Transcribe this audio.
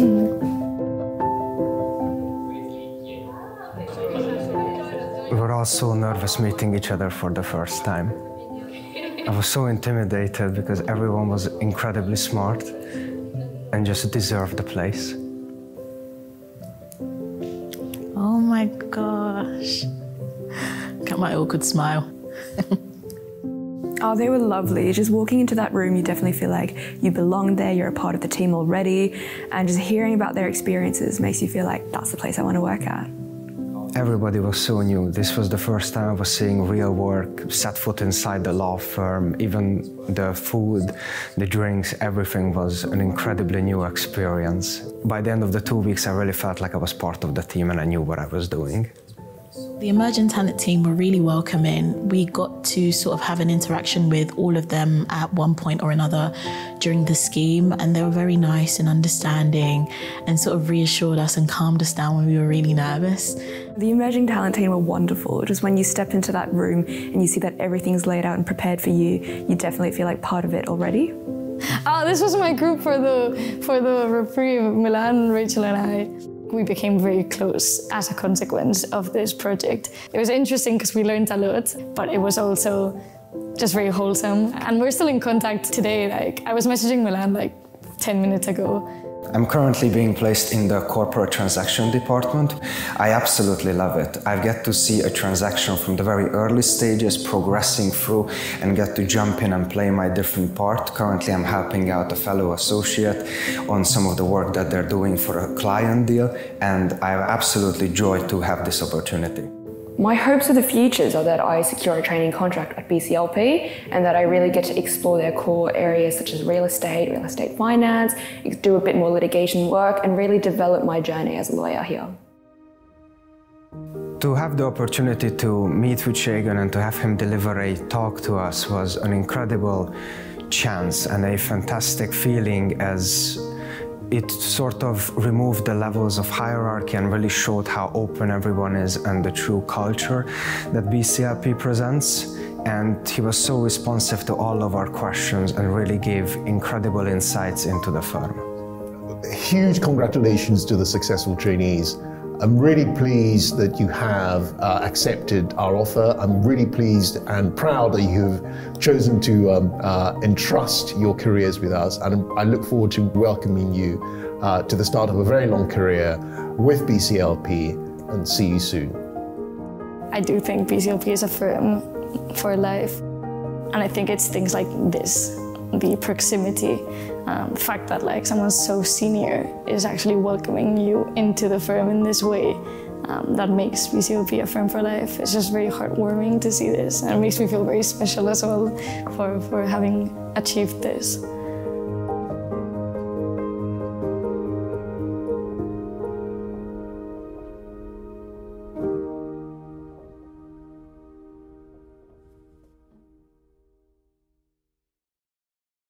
we were all so nervous meeting each other for the first time. I was so intimidated because everyone was incredibly smart and just deserved the place. Oh my gosh. Got my awkward smile. Oh, they were lovely. Just walking into that room, you definitely feel like you belong there, you're a part of the team already, and just hearing about their experiences makes you feel like that's the place I want to work at. Everybody was so new. This was the first time I was seeing real work, set foot inside the law firm, even the food, the drinks, everything was an incredibly new experience. By the end of the two weeks, I really felt like I was part of the team and I knew what I was doing. The Emerging Talent team were really welcoming. We got to sort of have an interaction with all of them at one point or another during the scheme, and they were very nice and understanding and sort of reassured us and calmed us down when we were really nervous. The Emerging Talent team were wonderful. Just when you step into that room and you see that everything's laid out and prepared for you, you definitely feel like part of it already. Uh, this was my group for the for the reprieve, Milan, Rachel and I. We became very close as a consequence of this project. It was interesting because we learned a lot, but it was also just very wholesome. And we're still in contact today. Like I was messaging Milan like 10 minutes ago I'm currently being placed in the corporate transaction department. I absolutely love it. I get to see a transaction from the very early stages progressing through and get to jump in and play my different part. Currently, I'm helping out a fellow associate on some of the work that they're doing for a client deal, and I have absolutely joy to have this opportunity. My hopes for the futures are that I secure a training contract at BCLP and that I really get to explore their core areas such as real estate, real estate finance, do a bit more litigation work, and really develop my journey as a lawyer here. To have the opportunity to meet with Segun and to have him deliver a talk to us was an incredible chance and a fantastic feeling as it sort of removed the levels of hierarchy and really showed how open everyone is and the true culture that BCLP presents. And he was so responsive to all of our questions and really gave incredible insights into the firm. Huge congratulations to the successful trainees. I'm really pleased that you have uh, accepted our offer. I'm really pleased and proud that you have chosen to um, uh, entrust your careers with us. And I look forward to welcoming you uh, to the start of a very long career with BCLP and see you soon. I do think BCLP is a firm for life. And I think it's things like this the proximity, um, the fact that like someone so senior is actually welcoming you into the firm in this way. Um, that makes BCLP a firm for life. It's just very heartwarming to see this and it makes me feel very special as well for, for having achieved this.